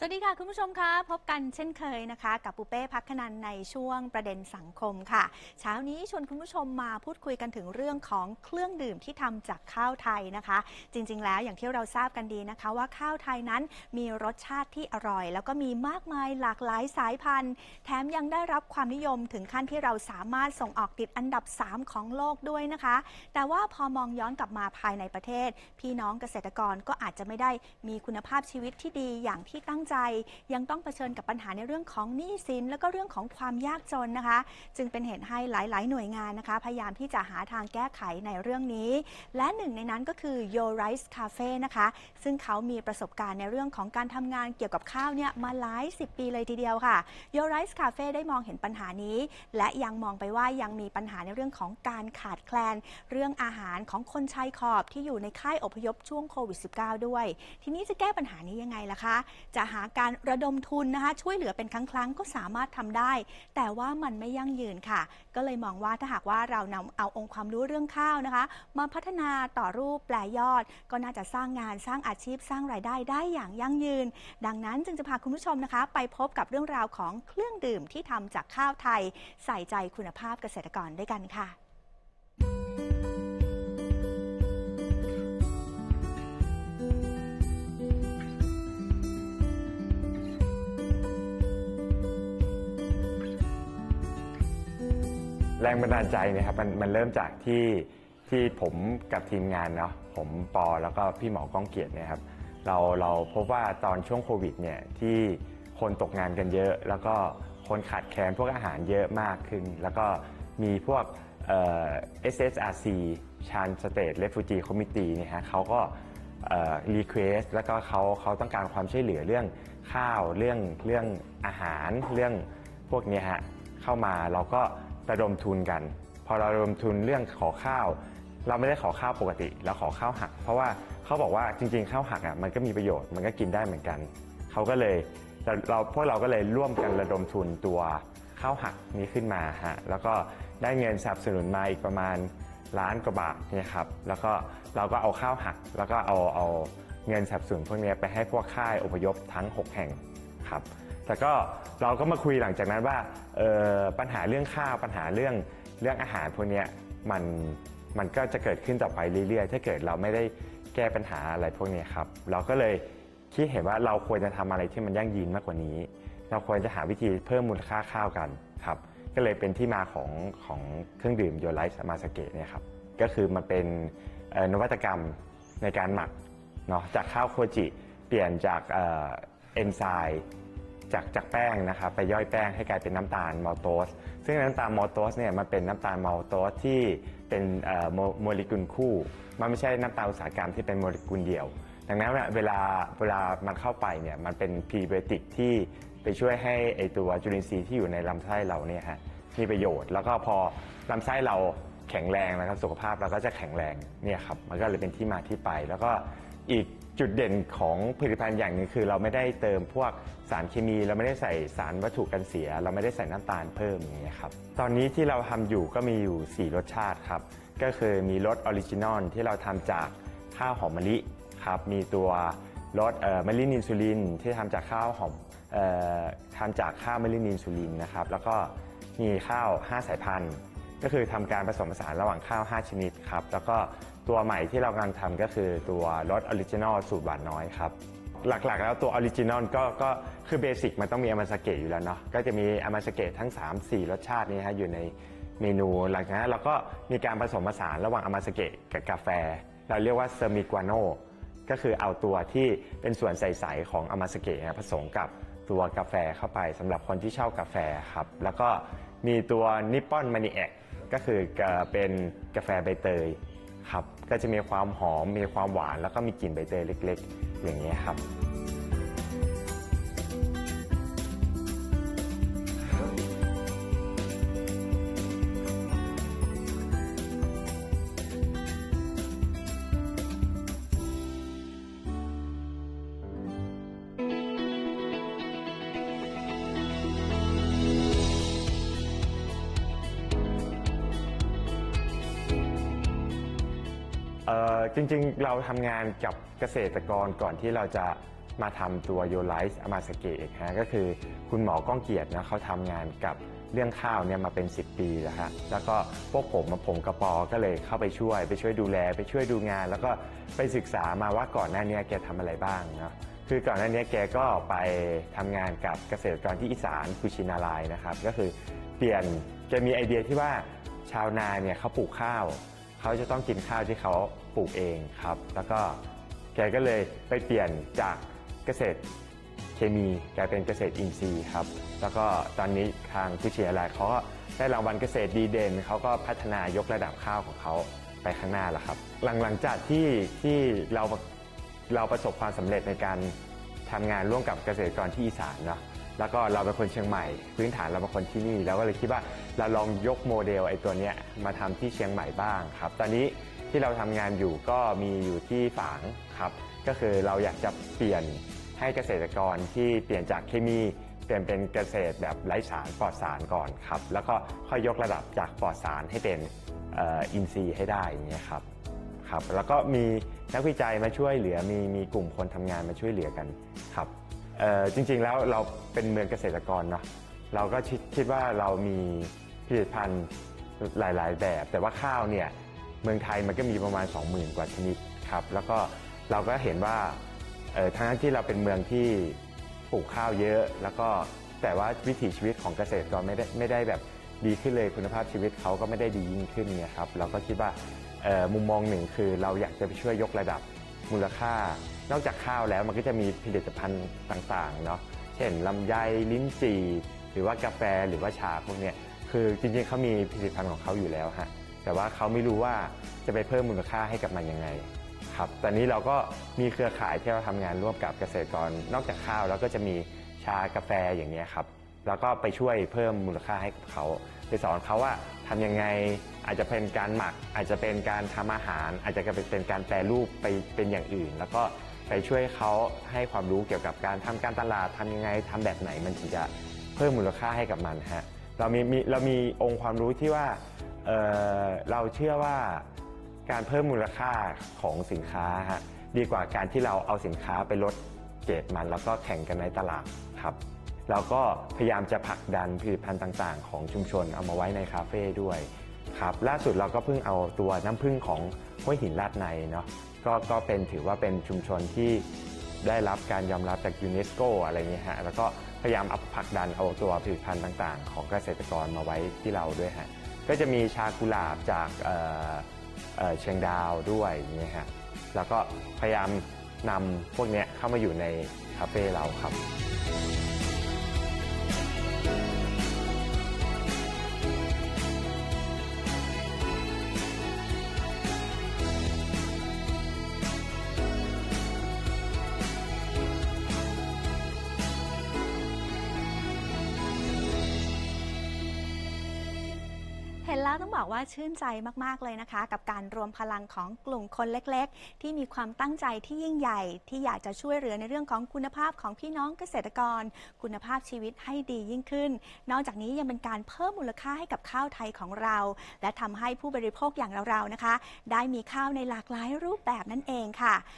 สวัสดีค่ะ คุณผู้ชมคะพบกันเช่นเคยนะคะ กับปุเป้พักนันในช่วงประเด็นสังคมค่ะ เช้านี้ชวนคุณผู้ชมมาพูดคุยกันถึงเรื่องของเครื่องดื่มที่ทำจากข้าวไทยนะคะ จริง ๆ แล้วอย่างที่เราทราบกันดีนะคะ ว่าข้าวไทยนั้นมีรสชาติที่อร่อย แล้วก็มีมากมายหลากหลายสายพันธุ์ แถมยังได้รับความนิยมถึงขั้นที่เราสามารถส่งออกติดอันดับ 3 ของโลกด้วยนะคะ แต่ว่าพอมองย้อนกลับมาภายในประเทศ พี่น้องเกษตรกรก็อาจจะไม่ได้มีคุณภาพชีวิตที่ดีอย่างที่ตั้งใจ ยังต้องเผชิญกับปัญหาในเรื่องของหนี้สิน แล้วก็เรื่องของความยากจนนะคะ จึงเป็นเหตุให้หลาย ๆ หน่วยงานนะคะ พยายามที่จะหาทางแก้ไขในเรื่องนี้ และหนึ่งในนั้นก็คือ Your Rice Cafe นะคะ ซึ่งเขามีประสบการณ์ในเรื่องของการทำงานเกี่ยวกับข้าวเนี่ยมาหลายสิบปีเลยทีเดียวค่ะ Your Rice Cafe ได้มองเห็นปัญหานี้ และยังมองไปว่ายังมีปัญหาในเรื่องของการขาดแคลน เรื่องอาหารของคนชายขอบที่อยู่ในค่ายอพยพช่วงโควิด -19 ด้วย ทีนี้จะแก้ปัญหานี้ยังไงล่ะคะ จะหาการระดมทุนนะคะ ช่วยเหลือเป็นครั้งๆก็สามารถทำได้ แต่ว่ามันไม่ยั่งยืนค่ะ ก็เลยมองว่าถ้าหากว่าเรานำเอาองค์ความรู้เรื่องข้าวนะคะ มาพัฒนาต่อรูปแปลยอด ก็น่าจะสร้างงานสร้างอาชีพสร้างรายได้ได้อย่างยั่งยืน ดังนั้นจึงจะพาคุณผู้ชมนะคะ ไปพบกับเรื่องราวของเครื่องดื่มที่ทำจากข้าวไทย ใส่ใจคุณภาพเกษตรกรด้วยกันค่ะ แรงบันดาลใจเนี่ยครับมันมันเริ่มจากที่ที่ผมกับทีมงานเนาะผมปอแล้วก็พี่หมอก้องเกียรติเนี่ยครับเราเราพบว่าตอนช่วงโควิดเนี่ยที่คนตกงานกันเยอะ แล้วก็คนขาดแคลนพวกอาหารเยอะมากขึ้น แล้วก็มีพวกเอ่อ SSRC Chan State Refugee Committee เนี่ยฮะเขาก็รีเควสแล้วก็เขาเขาต้องการความช่วยเหลือเรื่องข้าวเรื่องเรื่องอาหารเรื่องพวกนี้ฮะเข้ามาเราก็ ระดมทุนกัน พอเราระดมทุนเรื่องขอข้าว เราไม่ได้ขอข้าวปกติเราขอข้าวหัก เพราะว่าเขาบอกว่าจริง ๆ ข้าวหักอะมันก็มีประโยชน์มันก็กินได้เหมือนกันเขาก็เลยเราพวกเราก็เลยร่วมกันระดมทุนตัวข้าวหักนี้ขึ้นมาฮะแล้วก็ได้เงินสนับสนุนมาอีกประมาณล้านกว่าบาทเนี่ยครับแล้วก็เราก็เอาข้าวหัก แล้วก็เอาเอาเงินสนับสนุนพวกนี้ไปให้พวกค่ายอพยพทั้ง 6 แห่งครับ แต่ก็เราก็มาคุยหลังจากนั้นว่าเอ่อปัญหาเรื่องข้าวปัญหาเรื่องเรื่องอาหารพวกเนี้ยมันมันก็จะเกิดขึ้นต่อไปเรื่อยๆ ถ้าเกิดเราไม่ได้แก้ปัญหาอะไรพวกเนี้ยครับ เราก็เลยคิดเห็นว่าเราควรจะทำอะไรที่มันยั่งยืนมากกว่านี้ เราควรจะหาวิธีเพิ่มมูลค่าข้าวกันครับ ก็เลยเป็นที่มาของของเครื่องดื่มโยไลท์มาสเกะเนี่ยครับ ก็คือมันเป็นเอ่อนวัตกรรมในการหมักเนาะจากข้าวโคจิ เปลี่ยนจากเอ่อเอนไซม์ จากจากแป้งนะครับไปย่อยแป้งให้กลายเป็นน้ำตาลมัลโตส ซึ่งน้ำตาลมัลโตสเนี่ยมันเป็นน้ำตาลมัลโตสที่เป็นเอ่อโมโมเลกุลคู่ มันไม่ใช่น้ำตาลอุตสาหกรรมที่เป็นโมเลกุลเดียว ดังนั้นเนี่ยเวลาเวลามันเข้าไปเนี่ยมันเป็นพรีไบโอติกที่ไปช่วยให้ไอตัวจุลินทรีย์ที่อยู่ในลำไส้เราเนี่ยฮะมีประโยชน์ แล้วก็พอลำไส้เราแข็งแรงนะครับสุขภาพเราก็จะแข็งแรงเนี่ยครับมันก็เลยเป็นที่มาที่ไป แล้วก็อีก จุดเด่นของผลิตภัณฑ์อย่างหนึงคือ เราไม่ได้เติมพวกสารเคมี เราไม่ได้ใส่สารวัตถุกันเสีย เราไม่ได้ใส่น้ำตาลเพิ่มอย่างเงี้ยครับตอนนี้ที่เราทำอยู่ก็มีอยู่ 4 รสชาติครับ ก็คือมีรส original ที่เราทำจากข้าวหอมมะลิครับมีตัวรสเอ่อมะลินิลสุรินทร์ที่ทำจากข้าวหอมเอ่อทำจากข้าวมะลินิลสุรินทร์นะครับแล้วก็มีข้าว 5 สายพันธุ์ ก็คือทำการผสมผสานระหว่างข้าว 5 ชนิดครับ แล้วก็ตัวใหม่ที่เรากำลังทำก็คือตัวรส original สูตรหวานน้อยครับ หลักๆ แล้วตัว original ก็ก็คือ basic มันต้องมีอามาซาเกะอยู่แล้วเนาะก็จะมีอามาซาเกะทั้ง 3-4 รสชาตินี้ฮะอยู่ในเมนูหลังจากนั้นเราก็มีการผสมผสานระหว่างอามาซาเกะกับกาแฟ เราเรียกว่าเซอร์มิกวาโนก็คือเอาตัวที่เป็นส่วนใสๆของอามาซาเกะผสมกับตัวกาแฟเข้าไปสำหรับคนที่ชอบกาแฟครับแล้วก็มีตัว Nippon Maniac ก็คือเป็นกาแฟใบเตยครับก็จะมีความหอมมีความหวานแล้วก็มีกลิ่นใบเตยเล็ก ๆ อย่างนี้ยครับ เอ่อจริงๆ เราทำงานกับเกษตรกรก่อนที่เราจะมาทำตัวโยไลซ์อามาสเกะฮะก็คือคุณหมอก้องเกียรตินะเขาทำงานกับเรื่องข้าวเนี่ยมาเป็น 10 ปีแล้วฮะแล้วก็พวกผมมาผมกระปอก็เลยเข้าไปช่วย ไปช่วยดูแล ไปช่วยดูงาน แล้วก็ไปศึกษามาว่าก่อนหน้านี้แกทำอะไรบ้างเนาะคือก่อนหน้านี้แกก็ไปทำงานกับเกษตรกรที่อีสานกุชินารายนะครับ ก็คือเปลี่ยนแกมีไอเดียที่ว่าชาวนาเนี่ยเขาปลูกข้าว เขาจะต้องกินข้าวที่เขาปลูกเองครับ แล้วก็แกก็เลยไปเปลี่ยนจากเกษตรเคมีกลายเป็นเกษตรอินทรีย์ครับ แล้วก็ตอนนี้ทางกุชิอะไรเขาก็ได้รางวัลเกษตรดีเด่นเขาก็พัฒนายกระดับข้าวของเขาไปข้างหน้าแล้วครับ หลังหลังจากที่ที่เราเราประสบความสำเร็จในการทำงานร่วมกับเกษตรกรที่อีสานเนาะ แล้วก็เราเป็นคนเชียงใหม่ พื้นฐานเราเป็นคนที่นี่เราก็เลยคิดว่าเราลองยกโมเดลไอ้ตัวเนี้ยมาทำที่เชียงใหม่บ้างครับ ตอนนี้ที่เราทำงานอยู่ก็มีอยู่ที่ฝางครับ ก็คือเราอยากจะเปลี่ยนให้เกษตรกรที่เปลี่ยนจากเคมีเปลี่ยนเป็นเกษตรแบบไร้สารปลอดสารก่อนครับ แล้วก็ค่อยยกระดับจากปลอดสารให้เป็นอินทรีย์ให้ได้อย่างเงี้ยครับครับ แล้วก็มีนักวิจัยมาช่วยเหลือมีมีกลุ่มคนทำงานมาช่วยเหลือกันครับ เอ่อจริงๆแล้วเราเป็นเมืองเกษตรกรเนาะเราก็คิดคิดว่าเรามีผลิตภัณฑ์หลาย ๆ แบบ แต่ว่าข้าวเนี่ยเมืองไทยมันก็มีประมาณ 20,000 กว่าชนิดครับแล้วก็เราก็เห็นว่าเอ่อทั้งที่เราเป็นเมืองที่ปลูกข้าวเยอะ แล้วก็แต่ว่าวิถีชีวิตของเกษตรกรไม่ได้ไม่ได้แบบดีขึ้นเลยคุณภาพชีวิตเขาก็ไม่ได้ดียิ่งขึ้นเนี่ยครับเราก็คิดว่าเอ่อมุมมองหนึ่งคือเราอยากจะไปช่วยยกระดับ มูลค่า นอกจากข้าวแล้วมันก็จะมีผลิตภัณฑ์ต่างๆเนาะเช่นลำไยลิ้นจี่ หรือว่ากาแฟหรือว่าชาพวกเนี้ยคือจริงๆเขามีผลิตภัณฑ์ของเขาอยู่แล้วฮะแต่ว่าเขาไม่รู้ว่าจะไปเพิ่มมูลค่าให้กับมันยังไงครับตอนนี้เราก็มีเครือข่ายที่เราทำงานร่วมกับเกษตรกร นอกจากข้าวแล้วก็จะมีชากาแฟอย่างเนี้ยครับ แล้วก็ไปช่วยเพิ่มมูลค่าให้กับเขาไปสอนเขาว่า ทำยังไงอาจจะเป็นการหมัก อาจจะเป็นการทำอาหาร อาจจะเป็นการแปรรูปไปเป็นอย่างอื่น แล้วก็ไปช่วยเขาให้ความรู้เกี่ยวกับการทำการตลาดทำยังไงทำแบบไหนมันถึงจะเพิ่มมูลค่าให้กับมันฮะเรามีมีเรามีองค์ความรู้ที่ว่าเออเราเชื่อว่าการเพิ่มมูลค่าของสินค้าฮะดีกว่าการที่เราเอาสินค้าไปลดเกรดมัน แล้วก็แข่งกันในตลาดครับ เราก็พยายามจะผลักดันผลิตภัณฑ์ต่าง ๆ ของชุมชนเอามาไว้ในคาเฟ่ด้วยครับล่าสุดเราก็เพิ่งเอาตัวน้ำผึ้งของห้วยหินลาดในเนาะก็ก็เป็นถือว่าเป็นชุมชนที่ได้รับการยอมรับจากยูเนสโกอะไรเงี้ยฮะแล้วก็พยายามเอาผลักดันเอาตัวผลิตภัณฑ์ต่างๆ ของเกษตรกรมาไว้ที่เราด้วยฮะก็จะมีชากุหลาบจากเเเชียงดาวด้วยอย่างเงี้ยฮะแล้วก็พยายามนำพวกเนี้ยเข้ามาอยู่ในคาเฟ่เราครับ นแล้วต้องบอกว่าชื่นใจมาก ๆ เลยนะคะ กับการรวมพลังของกลุ่มคนเล็ก ๆ ที่มีความตั้งใจที่ยิ่งใหญ่ ที่อยากจะช่วยเหลือในเรื่องของคุณภาพของพี่น้องเกษตรกร คุณภาพชีวิตให้ดียิ่งขึ้น นอกจากนี้ยังเป็นการเพิ่มมูลค่าให้กับข้าวไทยของเรา และทำให้ผู้บริโภคอย่างเราๆนะคะ ได้มีข้าวในหลากหลายรูปแบบนั่นเองค่ะ